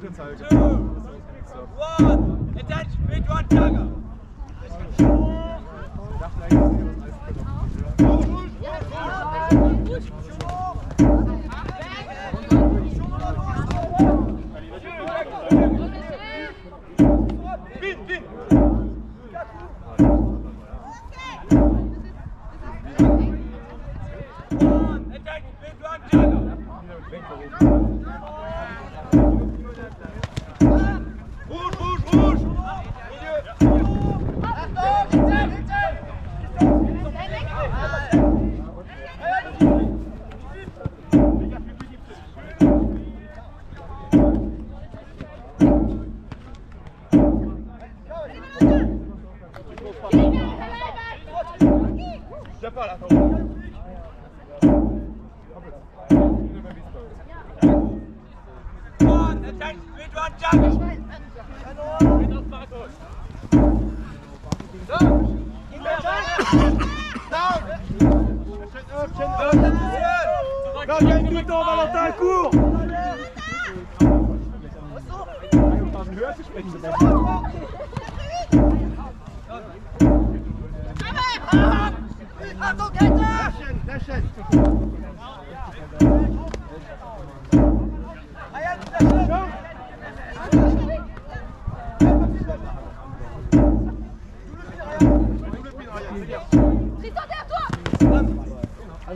Two, one, attention, big one, Tiger. Vite, vite Achtung, Kette! Sehr schön, sehr schön.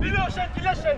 Bilal, schön, die Lösche!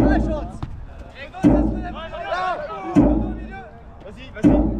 Vas-y, vas-y.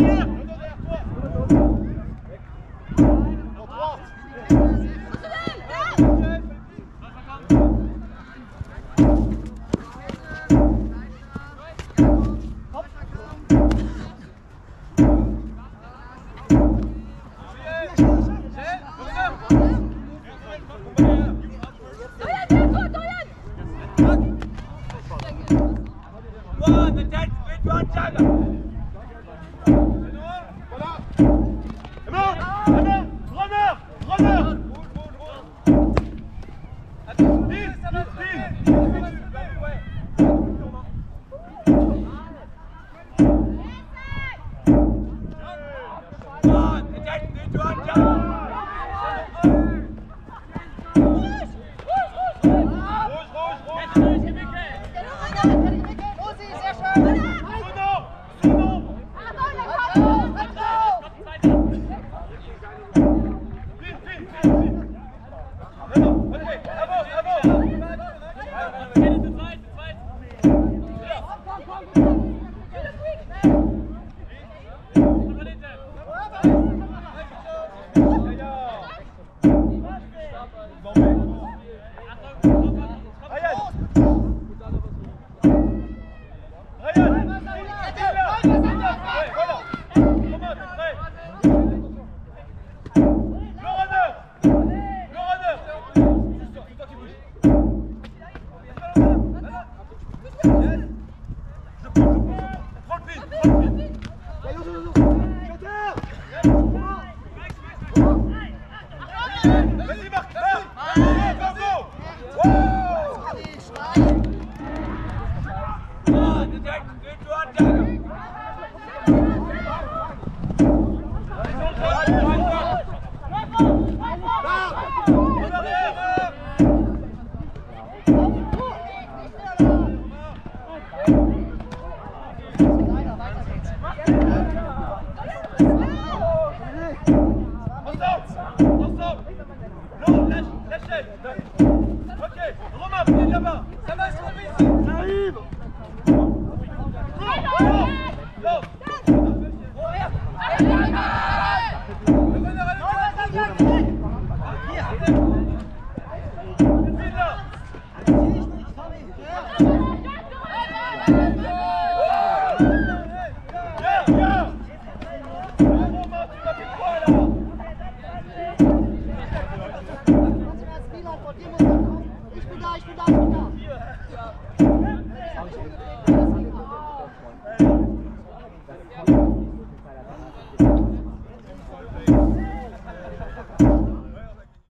네, Attention, vite, ça va, vite, Hey! Stop, stop.